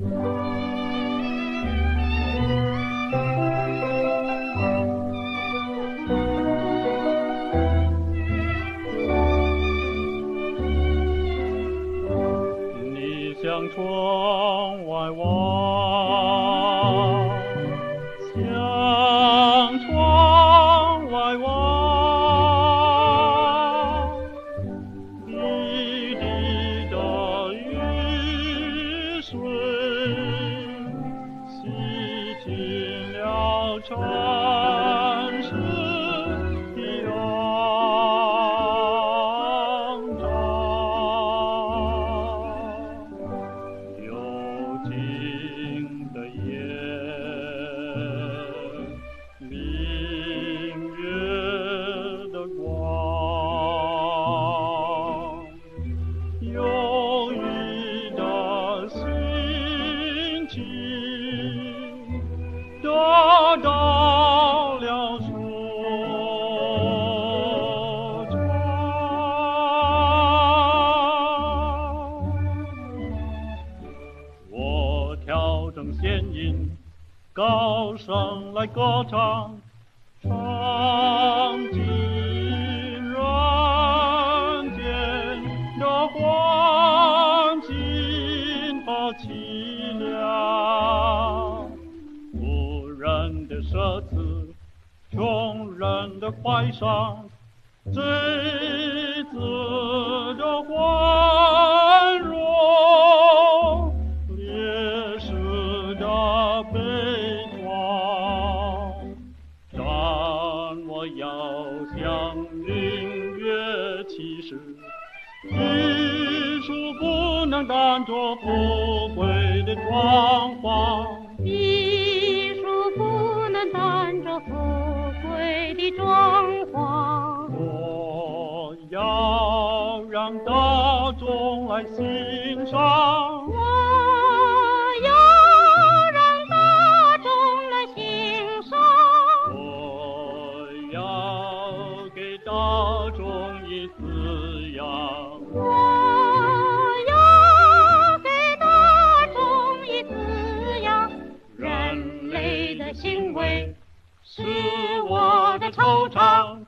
你向窗外望，Oh. 调整弦音，高声来歌唱，唱尽人间的光景和凄凉。富人的奢侈，穷人的怀伤，贼子艺术不能当作富贵的装潢。艺术不能当着富贵的装潢，我要让大众来欣赏，我我要给大众以滋养人类的行为是我的惆怅。